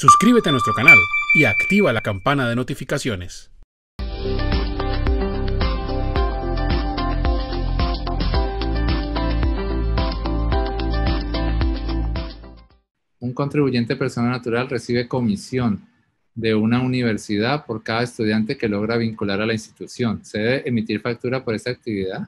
suscríbete a nuestro canal y activa la campana de notificaciones. Un contribuyente persona natural recibe comisión de una universidad por cada estudiante que logra vincular a la institución. Se debe emitir factura por esta actividad.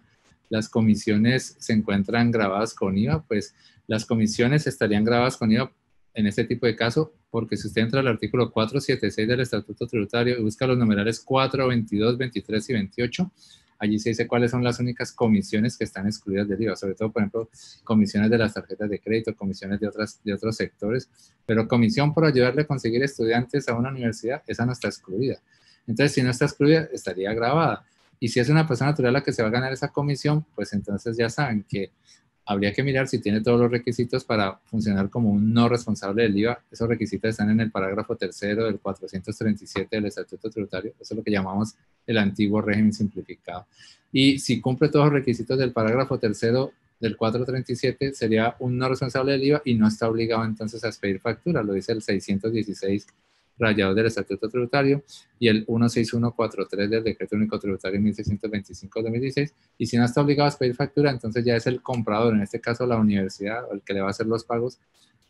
Las comisiones se encuentran grabadas con IVA, pues las comisiones estarían grabadas con IVA en este tipo de caso, porque si usted entra al artículo 476 del Estatuto Tributario y busca los numerales 4, 22, 23 y 28, allí se dice cuáles son las únicas comisiones que están excluidas del IVA, sobre todo, por ejemplo, comisiones de las tarjetas de crédito, comisiones de, otras, de otros sectores, pero comisión por ayudarle a conseguir estudiantes a una universidad, esa no está excluida. Entonces, si no está excluida, estaría grabada. Y si es una persona natural la que se va a ganar esa comisión, pues entonces ya saben que habría que mirar si tiene todos los requisitos para funcionar como un no responsable del IVA. Esos requisitos están en el parágrafo tercero del 437 del Estatuto Tributario. Eso es lo que llamamos el antiguo régimen simplificado. Y si cumple todos los requisitos del parágrafo tercero del 437, sería un no responsable del IVA y no está obligado entonces a expedir factura. Lo dice el 616 rayado del Estatuto Tributario y el 16143 del Decreto Único Tributario 1625-2016. Y si no está obligado a pedir factura, entonces ya es el comprador, en este caso la universidad, el que le va a hacer los pagos,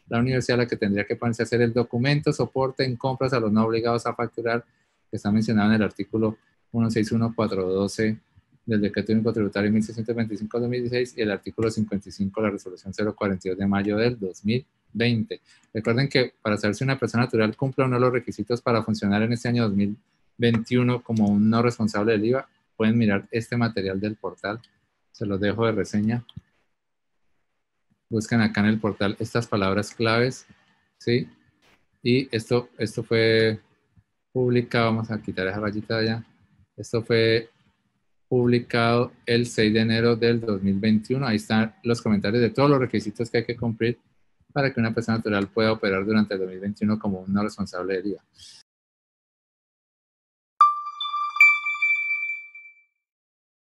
la universidad la que tendría que ponerse a hacer el documento, soporte en compras a los no obligados a facturar, que está mencionado en el artículo 161412 del Decreto Único Tributario 1625-2016 y el artículo 55 de la Resolución 042 de mayo del 2020. Recuerden que para saber si una persona natural cumple o no los requisitos para funcionar en este año 2021 como un no responsable del IVA, pueden mirar este material del portal. Se los dejo de reseña. Buscan acá en el portal estas palabras claves, ¿sí? Y esto, esto fue publicado, vamos a quitar esa rayita de allá. Esto fue publicado el 6 de enero del 2021. Ahí están los comentarios de todos los requisitos que hay que cumplir para que una persona natural pueda operar durante el 2021 como una responsable de IVA.